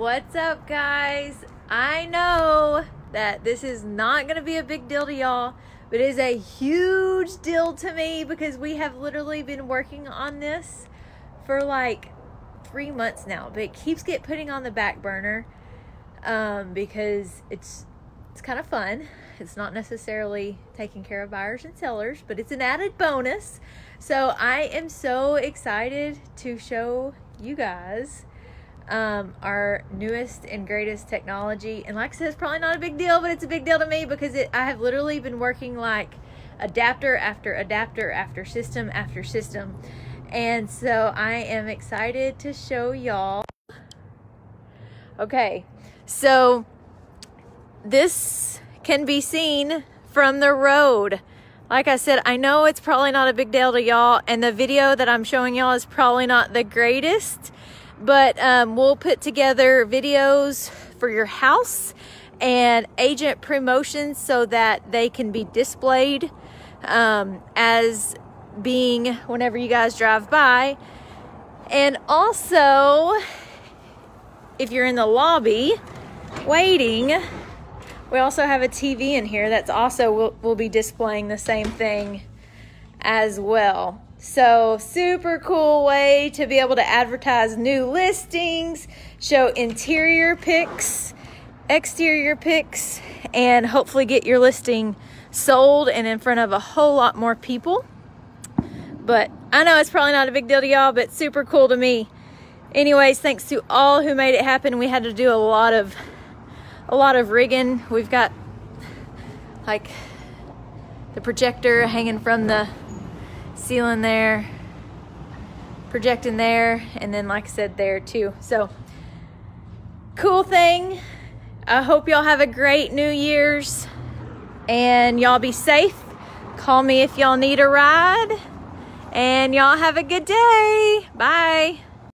What's up, guys? I know that this is not going to be a big deal to y'all, but it is a huge deal to me because we have literally been working on this for like three months now, but it keeps get putting on the back burner um, because it's it's kind of fun. It's not necessarily taking care of buyers and sellers, but it's an added bonus. So I am so excited to show you guys um, our newest and greatest technology. And like I said, it's probably not a big deal, but it's a big deal to me because it, I have literally been working like adapter after adapter after system after system. And so I am excited to show y'all. Okay, so this can be seen from the road. Like I said, I know it's probably not a big deal to y'all, and the video that I'm showing y'all is probably not the greatest but um, we'll put together videos for your house and agent promotions so that they can be displayed um, as being whenever you guys drive by. And also, if you're in the lobby waiting, we also have a TV in here that's also will will be displaying the same thing as well. So, super cool way to be able to advertise new listings, show interior pics, exterior pics, and hopefully get your listing sold and in front of a whole lot more people. But I know it's probably not a big deal to y'all, but super cool to me. Anyways, thanks to all who made it happen. We had to do a lot of a lot of rigging. We've got like the projector hanging from the ceiling there, projecting there, and then like I said, there too. So cool thing. I hope y'all have a great New Year's and y'all be safe. Call me if y'all need a ride. And y'all have a good day. Bye.